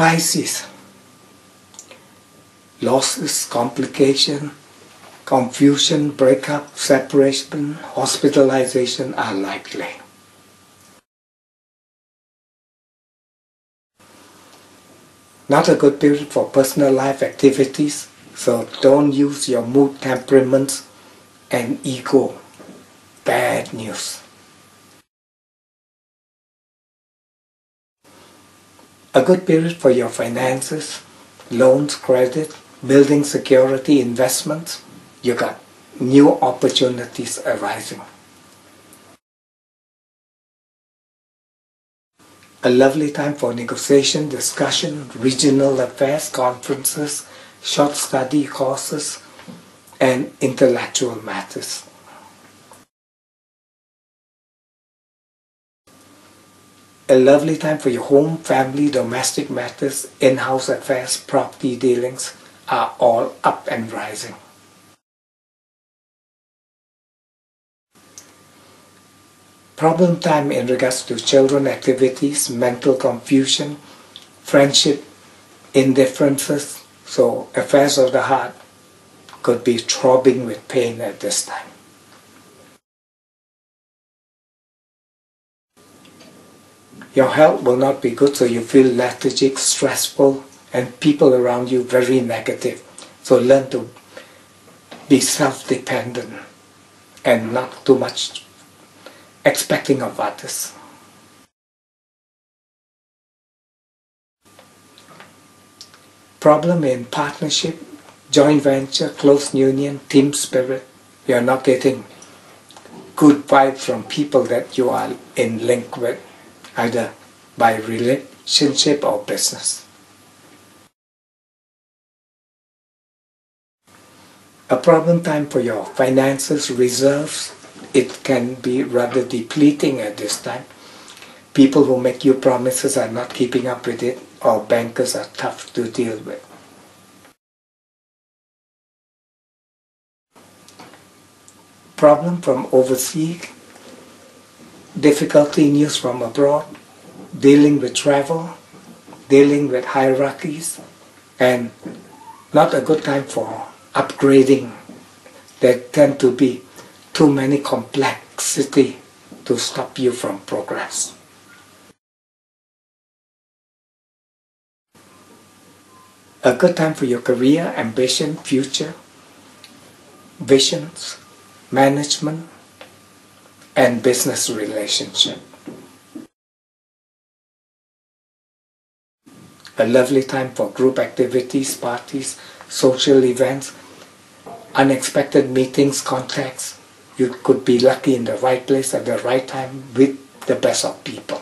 Pisces. Losses, complication, confusion, breakup, separation, hospitalization are likely. Not a good period for personal life activities, so don't use your mood, temperaments, and ego. Bad news. A good period for your finances, loans, credit, building security, investments. You got new opportunities arising. a lovely time for negotiation, discussion, regional affairs, conferences, short study courses, and intellectual matters. A lovely time for your home, family, domestic matters, in-house affairs, property dealings are all up and rising. problem time in regards to children activities, mental confusion, friendship indifferences, so affairs of the heart could be throbbing with pain at this time. Your health will not be good, so you feel lethargic, stressful, and people around you very negative. So learn to be self-dependent and not too much expecting of others. Problem in partnership, joint venture, close union, team spirit. You are not getting good vibe from people that you are in link with, either by relationship or business. A problem time for your finances, reserves, it can be rather depleting at this time. People who make you promises are not keeping up with it, or bankers are tough to deal with. Problem from overseas, difficulty news from abroad, dealing with travel, dealing with hierarchies, and not a good time for upgrading. There tend to be too many complexity to stop you from progress. A good time for your career, ambition, future, visions, management, and business relationship. A lovely time for group activities, parties, social events, unexpected meetings, contacts, you could be lucky in the right place at the right time with the best of people.